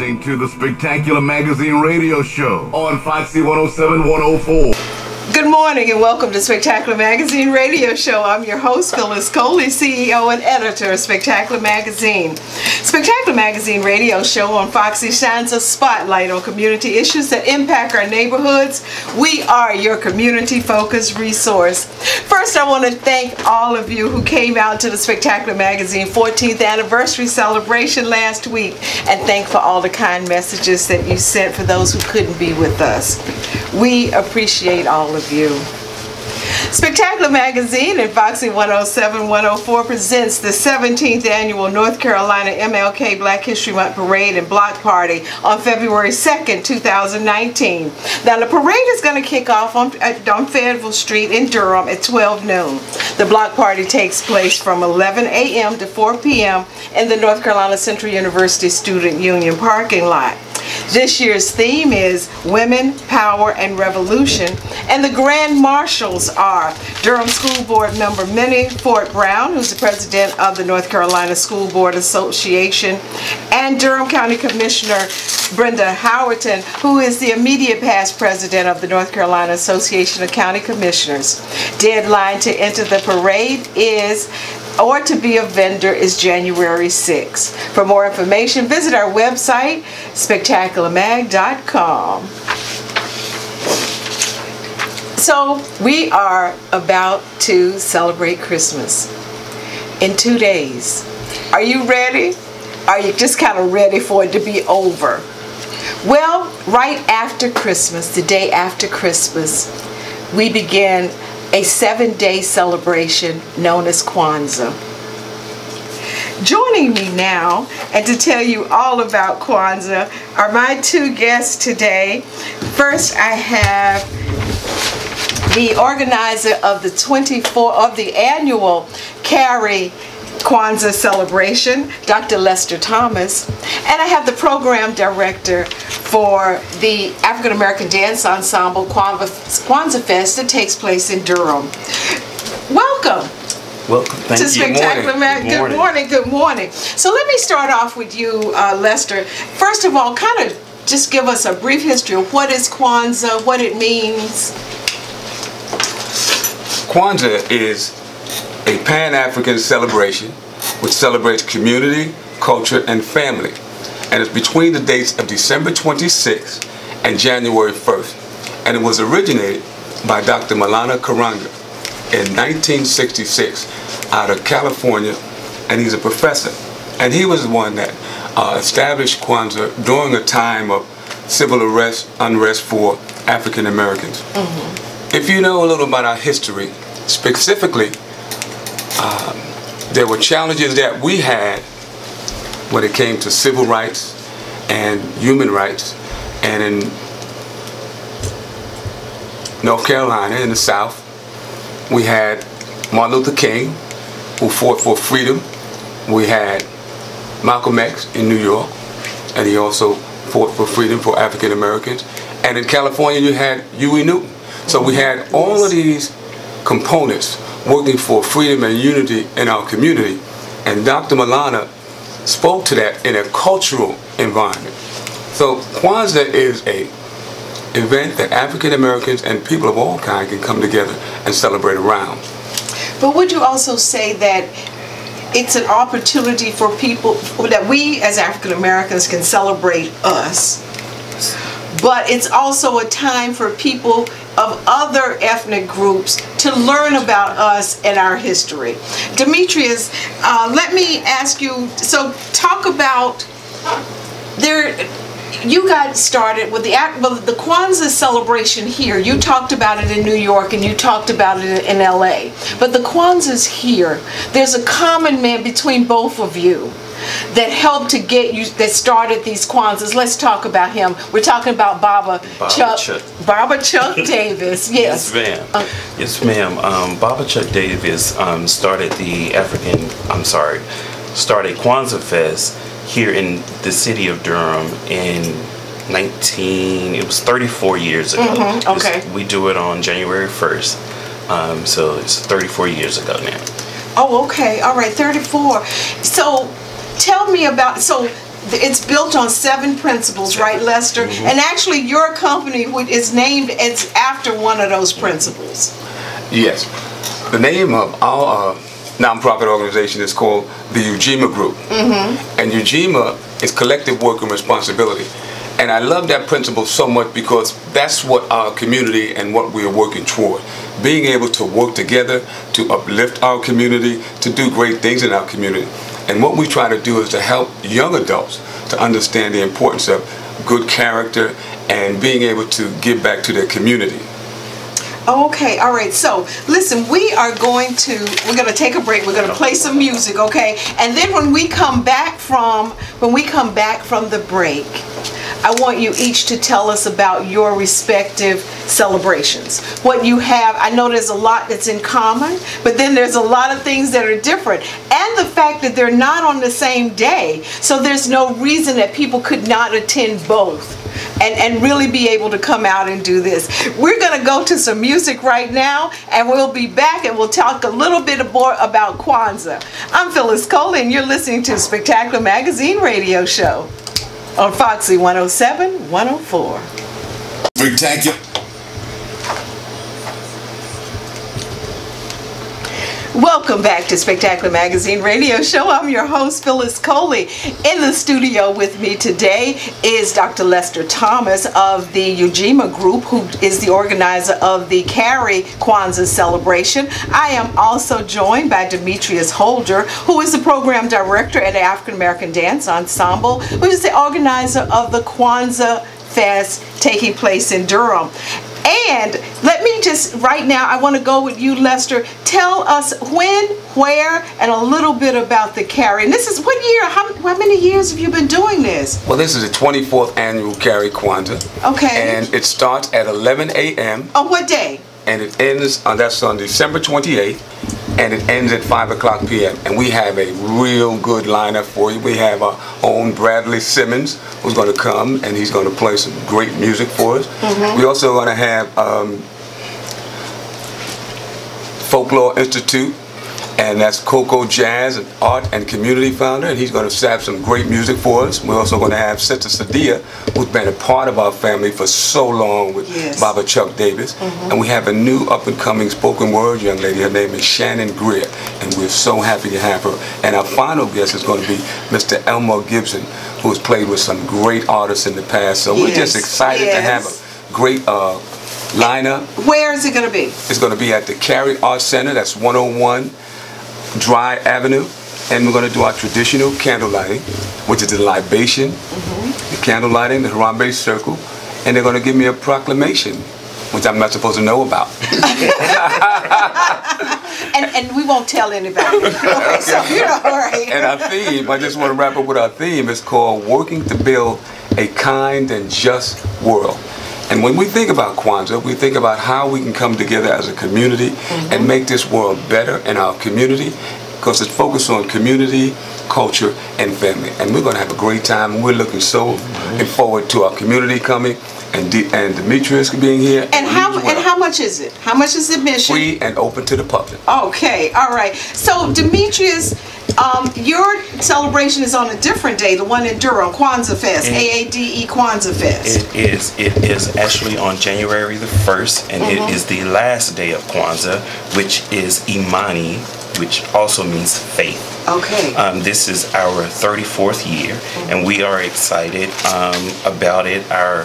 listening to the Spectacular Magazine radio show on Foxy 107 104. Good morning and welcome to Spectacular Magazine radio show. I'm your host, Phyllis Coley, CEO and editor of Spectacular Magazine. Spectacular Magazine radio show on Foxy shines a spotlight on community issues that impact our neighborhoods. We are your community focused resource. First, I want to thank all of you who came out to the Spectacular Magazine 14th anniversary celebration last week and thank for all the kind messages that you sent for those who couldn't be with us. We appreciate all of you. Spectacular Magazine and Foxy 107 104 presents the 17th annual North Carolina MLK Black History Month Parade and Block Party on February 2nd, 2019. Now the parade is going to kick off on, on Fayetteville Street in Durham at 12 noon. The block party takes place from 11 a.m. to 4 p.m. in the North Carolina Central University Student Union parking lot. This year's theme is Women, Power, and Revolution, and the Grand Marshals are Durham School Board member Minnie Fort Brown, who's the president of the North Carolina School Board Association, and Durham County Commissioner Brenda Howerton, who is the immediate past president of the North Carolina Association of County Commissioners. Deadline to enter the parade is or to be a vendor is January 6th. For more information, visit our website, spectacularmag.com. So, we are about to celebrate Christmas in two days. Are you ready? Are you just kind of ready for it to be over? Well, right after Christmas, the day after Christmas, we begin a seven day celebration known as Kwanzaa. Joining me now and to tell you all about Kwanzaa are my two guests today. First, I have the organizer of the 24 of the annual Cary Kwanzaa celebration, Dr. Lester Thomas, and I have the program director for the African American Dance Ensemble Kwanzaa Fest that takes place in Durham. Welcome. Welcome. Thank to Spectacular Good, good morning. Good morning. Good morning. So let me start off with you, uh, Lester. First of all, kind of just give us a brief history of what is Kwanzaa, what it means. Kwanzaa is a Pan-African celebration which celebrates community, culture, and family. And it's between the dates of December 26th and January 1st. And it was originated by Dr. Maulana Karenga in 1966 out of California, and he's a professor. And he was the one that uh, established Kwanzaa during a time of civil arrest, unrest for African Americans. Mm -hmm. If you know a little about our history, specifically um, there were challenges that we had when it came to civil rights and human rights. And in North Carolina, in the South, we had Martin Luther King, who fought for freedom. We had Malcolm X in New York, and he also fought for freedom for African Americans. And in California, you had Huey Newton. So we had all of these components working for freedom and unity in our community. And Dr. Maulana spoke to that in a cultural environment. So Kwanzaa is a event that African Americans and people of all kinds can come together and celebrate around. But would you also say that it's an opportunity for people that we as African Americans can celebrate us, but it's also a time for people of other ethnic groups to learn about us and our history. Demetrius, uh, let me ask you, so talk about there you got started with the the Kwanzaa celebration here. You talked about it in New York and you talked about it in LA. But the Kwanzaa's here. There's a common man between both of you that helped to get you, that started these Kwanzaas. Let's talk about him. We're talking about Baba, Baba Chuck, Chuck. Baba Chuck Davis. Yes, yes ma'am. Uh, yes, ma'am. Um, Baba Chuck Davis um, started the African, I'm sorry, started Kwanzaa Fest here in the city of Durham in 19, it was 34 years ago. Mm-hmm. Okay. we do it on January 1st. Um, so it's 34 years ago now. Oh, okay. All right, 34. So tell me about so it's built on seven principles, right, Lester? Mm-hmm. And actually, your company is named it's after one of those principles. Yes. The name of our uh, nonprofit organization is called the Ujima Group. Mm-hmm. And Ujima is collective work and responsibility. And I love that principle so much because that's what our community and what we are working toward. Being able to work together to uplift our community, to do great things in our community. And what we try to do is to help young adults to understand the importance of good character and being able to give back to their community. Okay, all right. So, listen, we are going to we're going to take a break. We're going to play some music, okay? And then when we come back from when we come back from the break, I want you each to tell us about your respective celebrations. What you have, I know there's a lot that's in common, but then there's a lot of things that are different. And the fact that they're not on the same day, so there's no reason that people could not attend both and, and really be able to come out and do this. We're going to go to some music right now, and we'll be back and we'll talk a little bit more about Kwanzaa. I'm Phyllis Coley, and you're listening to Spectacular Magazine Radio Show on Foxy 107 104. Spectacular. Welcome back to Spectacular Magazine Radio Show. I'm your host, Phyllis Coley. In the studio with me today is Dr. Lester Thomas of the Ujima Group, who is the organizer of the Cary Kwanzaa celebration. I am also joined by Demetrius Holder, who is the program director at African American Dance Ensemble, who is the organizer of the Kwanzaa Fest taking place in Durham. And let me just, right now, I want to go with you, Lester. Tell us when, where, and a little bit about the Cary. And this is what year, how, how many years have you been doing this? Well, this is the 24th annual Cary Kwanzaa. Okay. And it starts at 11 a.m. On what day? and it ends on that's on December 28th, and it ends at 5 o'clock p.m. And we have a real good lineup for you. We have our own Bradley Simmons who's going to come and he's going to play some great music for us. We also going to have um, Folklore Institute. And that's Coco Jazz, an art and community founder, and he's going to have some great music for us. We're also going to have Sister Sadia, who's been a part of our family for so long with Yes. Baba Chuck Davis. And we have a new up and coming spoken word young lady. Her name is Shannon Greer, and we're so happy to have her. And our final guest is going to be Mr. Elmo Gibson, who has played with some great artists in the past. So we're just Yes, excited to have a great uh, lineup. Where is it going to be? It's going to be at the Cary Art Center. That's 101 Dry Avenue. And we're going to do our traditional candle lighting, which is the libation, mm-hmm. the candle lighting, the Harambee Circle. And they're going to give me a proclamation, which I'm not supposed to know about. And, and we won't tell anybody. so, you know, all right. and our theme, I just want to wrap up with our theme, is called Working to Build a Kind and Just World. And when we think about Kwanzaa, we think about how we can come together as a community and mm-hmm. make this world better in our community because it's focused on community, culture, and family. And we're going to have a great time. We're looking so mm-hmm. forward to our community coming and, De- and Demetrius being here. And how well. and how much is it? How much is admission? Free and open to the public. Okay, all right. So Demetrius, um, your celebration is on a different day, the one in Durham, Kwanzaa Fest, It- AADE Kwanzaa Fest. It is. It is actually on January the first, and Mm-hmm. it is the last day of Kwanzaa, which is Imani, which also means faith. Okay. Um, this is our 34th year, and we are excited um, about it. Our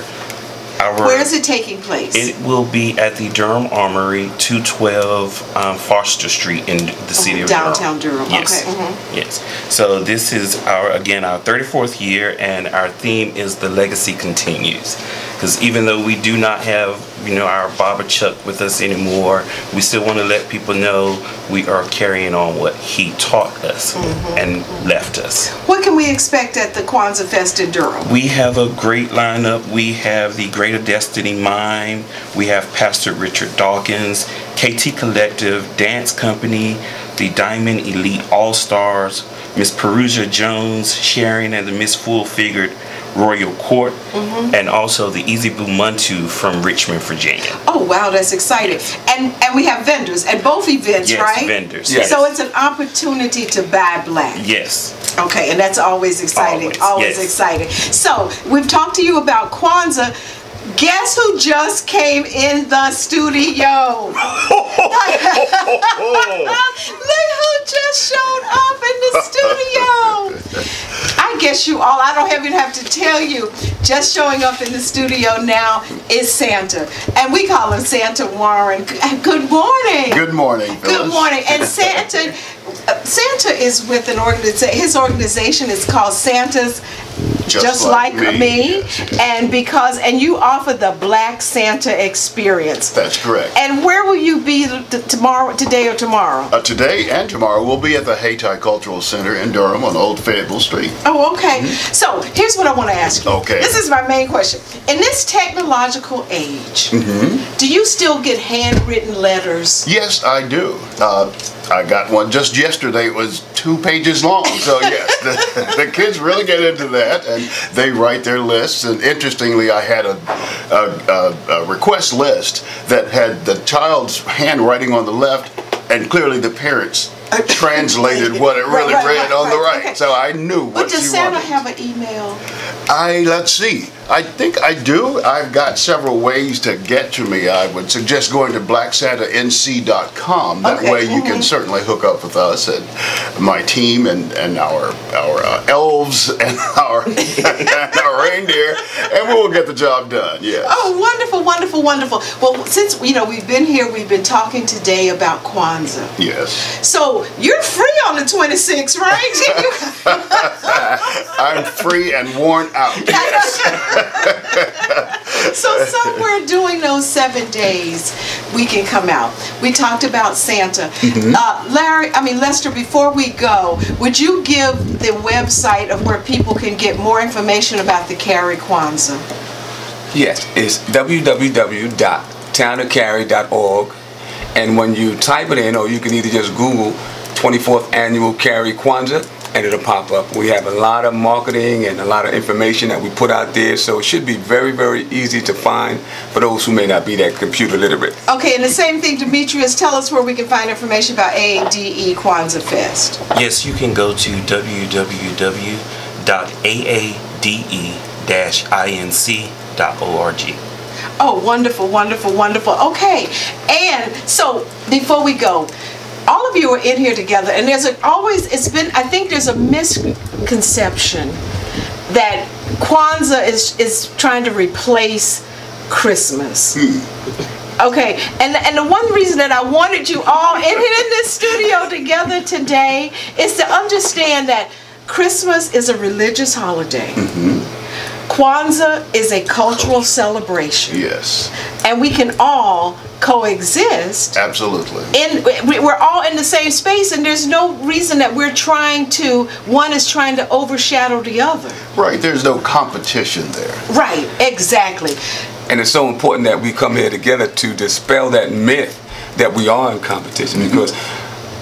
our Where is it taking place? It will be at the Durham Armory, 212 um, Foster Street in the city of Downtown Durham, Yes. okay, mhm. Yes. So this is our again our 34th year, and our theme is the legacy continues. Because even though we do not have you know our Baba Chuck with us anymore, we still want to let people know we are carrying on what he taught us Mm-hmm. and left us. what can we expect at the Kwanzaa Fest in Durham? We have a great lineup. We have the Greater Destiny Mime. We have Pastor Richard Dawkins, KT Collective, Dance Company, the Diamond Elite All Stars, Miss Perusia Jones, Sharon, and the Miss Full Figured Royal Court, Mm-hmm. and also the Ezibu Muntu from Richmond, Virginia. Oh wow, that's exciting. And and we have vendors at both events, Yes, right? vendors, Yes. So it's an opportunity to buy black. Yes. Okay, and that's always exciting. Always, Always, yes. exciting. So we've talked to you about Kwanzaa. Guess who just came in the studio? Look who just showed up in the studio. You all, I don't even have to tell you, just showing up in the studio now is Santa. And we call him Santa Warren. Good morning. Good morning, Good morning. And Santa, Santa is with an organization. His organization is called Santa's Just, like, me. yes. And because and you offer the Black Santa experience. That's correct. And where will you be tomorrow, today or tomorrow? Uh, today and tomorrow we'll be at the Hayti Cultural Center in Durham on Old Fayetteville Street. Oh, okay. So here's what I want to ask you. Okay. This is my main question. In this technological age, Mm-hmm. Do you still get handwritten letters? Yes, I do. Uh, I got one just yesterday. It was two pages long. So yes, the, the kids really get into that, and they write their lists. And interestingly, I had a, a, a, a request list that had the child's handwriting on the left, and clearly the parents translated what it really Right, right, read right, on the right, okay. So I knew what But does she Santa wanted. have an email? I let's see. I think I do. I've got several ways to get to me. I would suggest going to blacksantanc.com. That Okay, way you mhm. can certainly hook up with us and my team and, and our our uh, elves and our and our reindeer, and we will get the job done. Yes. Oh, wonderful, wonderful, wonderful. Well, since you know we've been here, we've been talking today about Kwanzaa. Yes. So you're free on the 26th, right? I'm free and worn out. so somewhere during those seven days, we can come out. We talked about Santa. Uh, Larry, I mean Lester. Before we go, would you give the website of where people can get more information about the Cary Kwanzaa? Yes, it's www.townofcary.org. And when you type it in, or you can either just Google 24th Annual Cary Kwanzaa, and it'll pop up. We have a lot of marketing and a lot of information that we put out there, so it should be very, very easy to find for those who may not be that computer literate. Okay, and the same thing, Demetrius. Tell us where we can find information about AADE Kwanzaa Fest. Yes, you can go to www.aade-inc.org. Oh, wonderful, wonderful, wonderful. Okay, and so before we go, all of you are in here together, and there's a, always, it's been, I think there's a misconception that Kwanzaa is, is trying to replace Christmas. Hmm. Okay, and and the one reason that I wanted you all in here in this studio together today is to understand that Christmas is a religious holiday. Mm-hmm. Kwanzaa is a cultural celebration, Yes. and we can all coexist. Absolutely. In we- we're all in the same space, and there's no reason that we're trying to. One is trying to overshadow the other. Right. There's no competition there. Right? Exactly. And it's so important that we come here together to dispel that myth that we are in competition because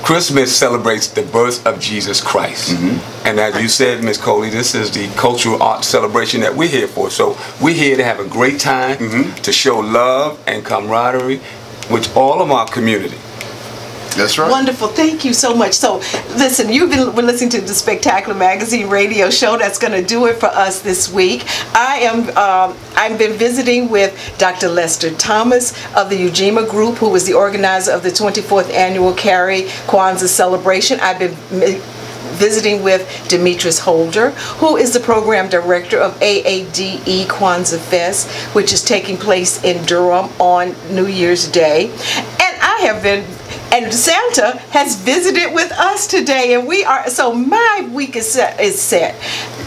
Christmas celebrates the birth of Jesus Christ. Mm-hmm. And as you said, Miss Coley, this is the cultural art celebration that we're here for. So we're here to have a great time, mm-hmm. to show love and camaraderie with all of our community. That's right. Wonderful. Thank you so much. So, listen, you've been been listening to the Spectacular Magazine radio show. That's going to do it for us this week. I am. Um, I've been visiting with Dr. Lester Thomas of the Ujima Group, who was the organizer of the 24th annual Cary Kwanzaa celebration. I've been visiting with Demetrius Holder, who is the program director of AADE Kwanzaa Fest, which is taking place in Durham on New Year's Day. And I have been and Santa has visited with us today, and we are so my week is set. Is set.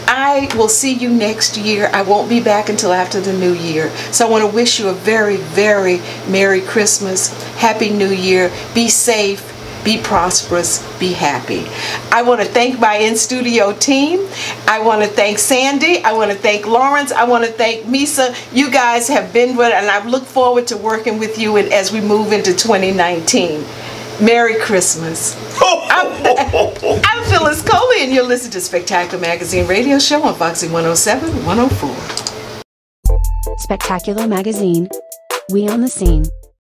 I will see you next year. I won't be back until after the new year. So I want to wish you a very, very Merry Christmas, Happy New Year. Be safe. Be prosperous, be happy. I want to thank my in studio team. I want to thank Sandy. I want to thank Lawrence. I want to thank Misa. You guys have been with, and I look forward to working with you and as we move into 2019. Merry Christmas. I'm, I'm Phyllis Coley, and you're listening to Spectacular Magazine radio show on Foxy 107 104. Spectacular Magazine. We on the scene.